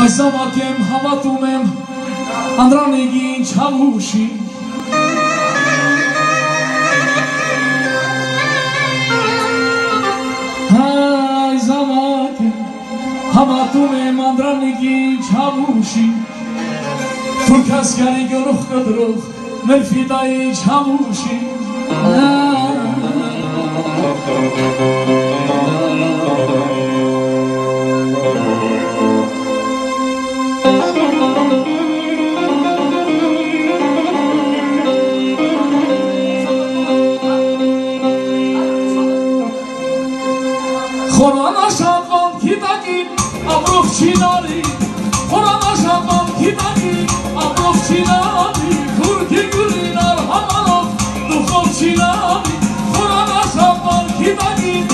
Այս ավակ եմ, հավատում եմ, անդրանեգին չավուշի, Այս ավակ եմ, հավատում եմ, անդրանեգին չավուշի, Թուրք ասկարի գորող կդրող, մեր ֆիդայի չավուշի, խորանաշապան գիտակին ամրով չինարի, խորանաշապան գիտակին ամրով չինարի, գուրդի գուրին արհամանով դուխով չինարի, խորանաշապան գիտակին